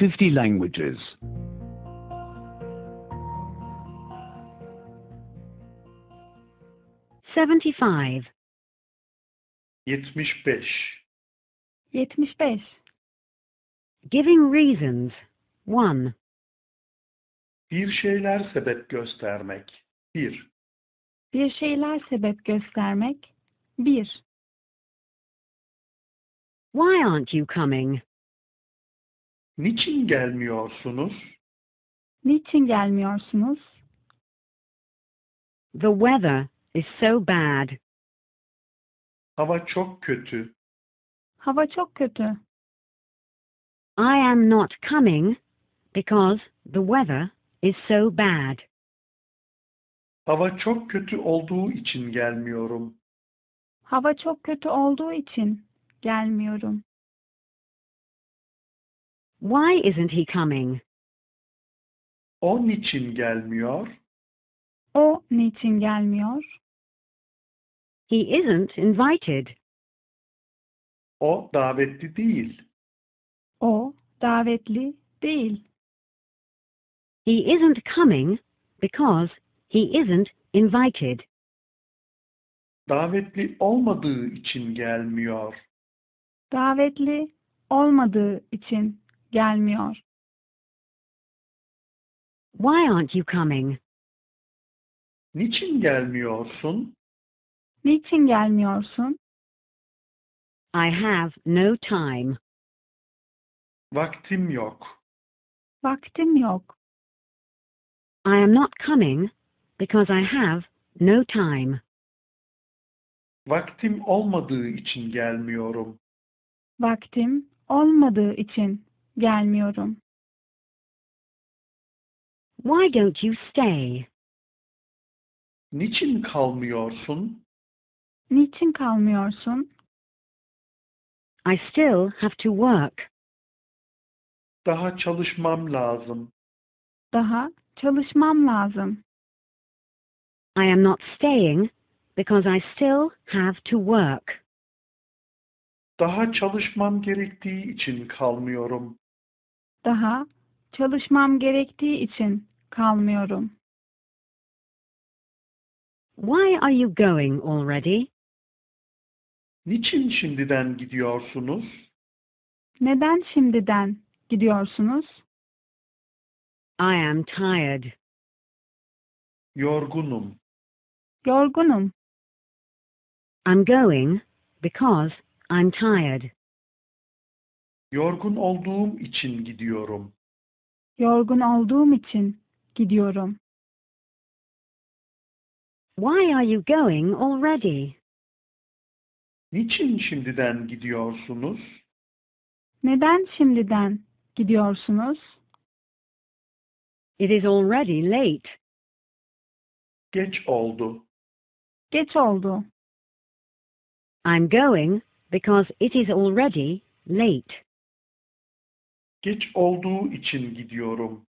50 languages. 75. 75. 75. Giving reasons. 1. Bir şeyler sebep göstermek. 1. Bir şeyler sebep göstermek. 1. Why aren't you coming? Niçin gelmiyorsunuz? Niçin gelmiyorsunuz? The weather is so bad. Hava çok kötü. Hava çok kötü. I am not coming because the weather is so bad. Hava çok kötü olduğu için gelmiyorum. Hava çok kötü olduğu için gelmiyorum. Why isn't he coming? O niçin gelmiyor? O niçin gelmiyor? He isn't invited. O davetli değil. O davetli değil. He isn't coming because he isn't invited. Davetli olmadığı için gelmiyor. Davetli olmadığı için gelmiyor. Why aren't you coming? Niçin gelmiyorsun? Niçin gelmiyorsun? I have no time. Vaktim yok. Vaktim yok. I am not coming because I have no time. Vaktim olmadığı için gelmiyorum. Vaktim olmadığı için gelmiyorum. Why don't you stay? Niçin kalmıyorsun? Niçin kalmıyorsun? I still have to work. Daha çalışmam lazım. Daha çalışmam lazım. I am not staying because I still have to work. Daha çalışmam gerektiği için kalmıyorum. Daha çalışmam gerektiği için kalmıyorum. Why are you going already? Niçin şimdiden gidiyorsunuz? Neden şimdiden gidiyorsunuz? I am tired. Yorgunum. Yorgunum. I'm going because I'm tired. Yorgun olduğum için gidiyorum. Yorgun olduğum için gidiyorum. Why are you going already? Niçin şimdiden gidiyorsunuz? Neden şimdiden gidiyorsunuz? It is already late. Geç oldu. Geç oldu. I'm going because it is already late. Geç olduğu için gidiyorum.